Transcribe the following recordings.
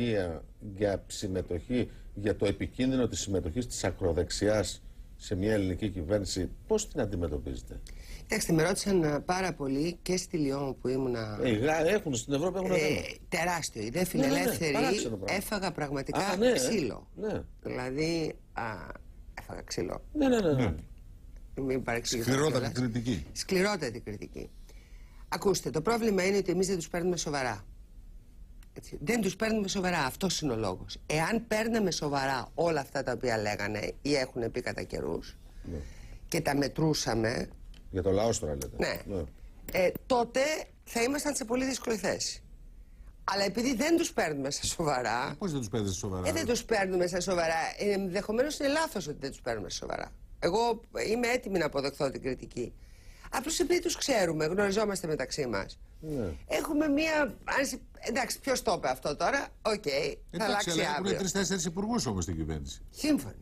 οδηγία για συμμετοχή, για το επικίνδυνο της συμμετοχής της ακροδεξιάς σε μια ελληνική κυβέρνηση, πώς την αντιμετωπίζετε; Κοιτάξτε, με ρώτησαν ε, πάρα πολύ και στη Λιόν που ήμουνα. Ε, οι Γάλλοι έχουν στην Ευρώπη έχουν Ε, θέμα. τεράστιο. Η δε ναι, φιλελεύθερη παράξενο πράγμα. έφαγα πραγματικά Α, ναι, ε. ξύλο. Ναι. Δηλαδή, α, έφαγα ξύλο. Ναι, ναι, ναι. ναι. Μην παρεξηγηθώ Σκληρότατη κιόλας. κριτική. Σκληρότατη κριτική. Ακούστε, το πρόβλημα είναι ότι εμείς δεν τους παίρνουμε σοβαρά. Έτσι, δεν τους παίρνουμε σοβαρά. Αυτός είναι ο λόγος. Εάν παίρναμε σοβαρά όλα αυτά τα οποία λέγανε ή έχουν πει κατά καιρούς Ναι. και τα μετρούσαμε, Για το λαός τώρα λέτε. ναι, ε, τότε θα ήμασταν σε πολύ δύσκολη θέση. Αλλά επειδή δεν τους παίρνουμε στα σοβαρά, Πώς δεν τους παίρνει σοβαρά; ε, δεν τους παίρνουμε στα σοβαρά. Ενδεχομένως είναι λάθος ότι δεν τους παίρνουμε στα σοβαρά. Εγώ είμαι έτοιμη να αποδεχθώ την κριτική. Απλώ επειδή τους ξέρουμε, γνωριζόμαστε μεταξύ μας. Ναι. Έχουμε μία. αν συ- Εντάξει, ποιος το είπε αυτό τώρα. Οκ, θα Εντάξει, αλλάξει αλλά έχουν αύριο. τρει-τέσσερι υπουργούς όμως στην κυβέρνηση. Σύμφωνοι.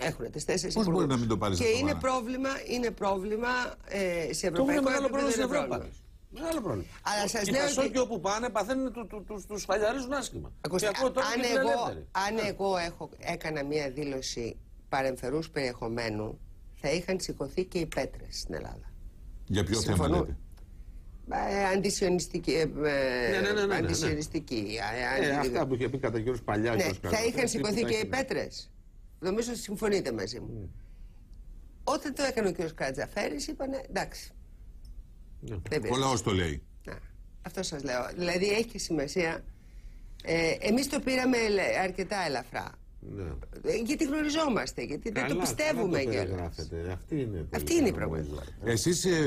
Έχουν τι τέσσερι Πώς μπορεί να μην το πάρεις Και στα είναι σοβαρά. πρόβλημα, είναι πρόβλημα ε, σε Το έχουν ευρωπαϊκό μεγάλο επίπεδο. πρόβλημα στην είναι Ευρώπη. πρόβλημα. Μεγάλο πρόβλημα. Αλλά σας Οι λέω Πασόκοι ότι- όπου πάνε παθαίνουν, του, του, του, τους φαλιαρίζουν άσχημα. Ακούστε, και ακούω τώρα αν, και εγώ, φιλελεύθεροι. αν εγώ έχω, έκανα μία δήλωση παρεμφερούς περιεχομένου, θα είχαν σηκωθεί και οι πέτρες στην Ελλάδα. Για ποιο θέμα Συμφωνώ. λέτε; Ε, αντισιωνιστική. Ε, ναι, ναι, ναι, ναι. αντισιωνιστική. ε, Ε, αντι- αυτά που είχε πει κατά καιρούς παλιά. ναι, και ο θα Σκαρπάτης, είχαν σηκωθεί τίποτα και οι έχει. πέτρες. Νομίζω ότι συμφωνείτε μαζί μου. Όταν το έκανε ο κ. Κατζαφέρης είπανε εντάξει. Ναι. Δεν Ο πειράζει. λαός το λέει. Να, αυτό σας λέω. Δηλαδή έχει και σημασία. Ε, εμείς το πήραμε ελε- αρκετά ελαφρά. Ναι. Ε, Γιατί γνωριζόμαστε, γιατί δεν το Καλά, πιστεύουμε καλά το κιόλας. περιγράφετε. Αυτή είναι, Αυτή είναι η το πραγματικότητα. πρόβλημα. Εσεί